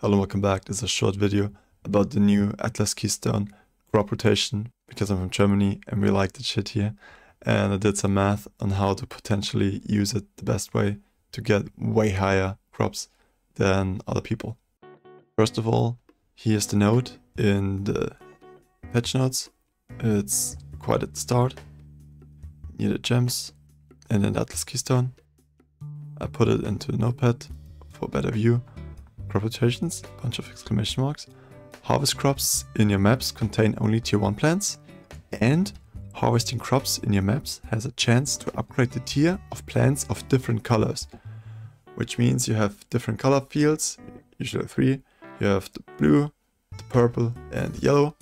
Hello, and welcome back. This is a short video about the new Atlas Keystone crop rotation because I'm from Germany and we like the shit here. And I did some math on how to potentially use it the best way to get way higher crops than other people. First of all, here's the node in the patch notes. It's quite at the start, near the gems and then Atlas Keystone. I put it into Notepad for better view crop bunch of exclamation marks. Harvest crops in your maps contain only tier 1 plants and harvesting crops in your maps has a chance to upgrade the tier of plants of different colors. Which means you have different color fields, usually three. You have the blue, the purple and the yellow.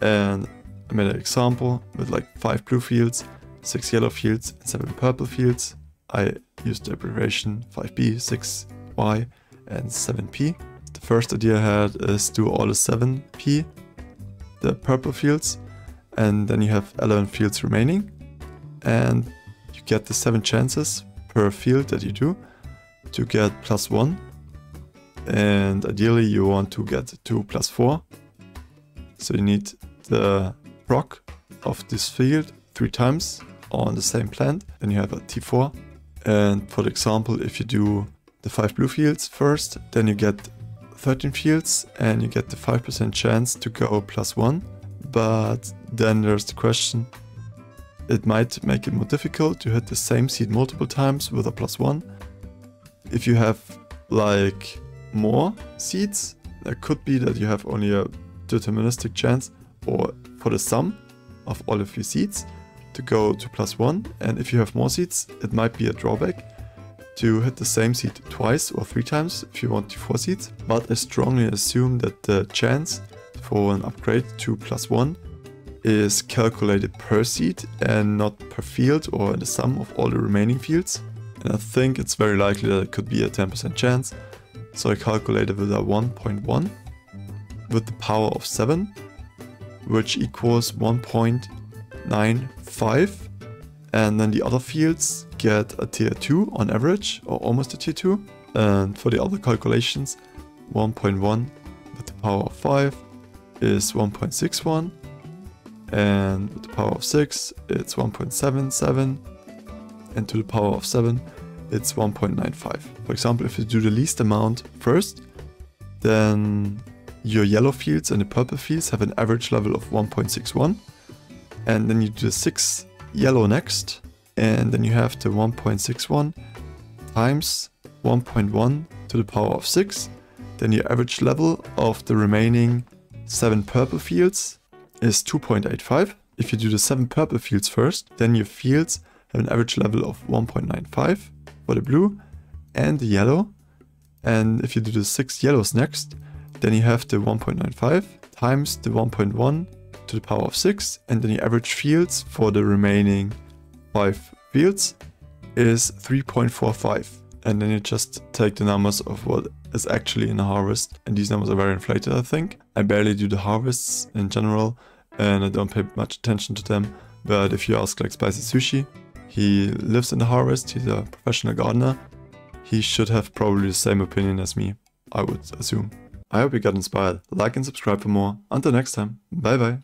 And I made an example with like five blue fields, six yellow fields and seven purple fields. I used the abbreviation 5b, 6y and 7p. The first idea I had is do all the 7p, the purple fields, and then you have 11 fields remaining. And you get the 7 chances per field that you do to get plus 1. And ideally you want to get 2 plus 4. So you need the proc of this field 3 times on the same plant. Then you have a T4. And for example, if you do the 5 blue fields first, then you get 13 fields and you get the 5% chance to go plus 1. But then there's the question, it might make it more difficult to hit the same seed multiple times with a plus 1. If you have like more seeds, it could be that you have only a deterministic chance or for the sum of all of your seeds to go to plus 1 and if you have more seeds it might be a drawback to hit the same seed twice or three times if you want to four seeds, but I strongly assume that the chance for an upgrade to plus one is calculated per seed and not per field or the sum of all the remaining fields. And I think it's very likely that it could be a 10% chance. So I calculated with a 1.1 with the power of 7, which equals 1.95 and then the other fields get a tier 2 on average, or almost a tier 2. And for the other calculations, 1.1 with the power of 5 is 1.61. And with the power of 6, it's 1.77. And to the power of 7, it's 1.95. For example, if you do the least amount first, then your yellow fields and the purple fields have an average level of 1.61. And then you do the 6 yellow next, and then you have the 1.61 times 1.1 to the power of 6. Then your average level of the remaining 7 purple fields is 2.85. If you do the 7 purple fields first, then your fields have an average level of 1.95 for the blue and the yellow. And if you do the 6 yellows next, then you have the 1.95 times the 1.1 to the power of 6 and then the average fields for the remaining 5 fields is 3.45 and then you just take the numbers of what is actually in the harvest and these numbers are very inflated I think. I barely do the harvests in general and I don't pay much attention to them but if you ask like Spicy Sushi, he lives in the harvest, he's a professional gardener, he should have probably the same opinion as me, I would assume. I hope you got inspired. Like and subscribe for more. Until next time, bye bye.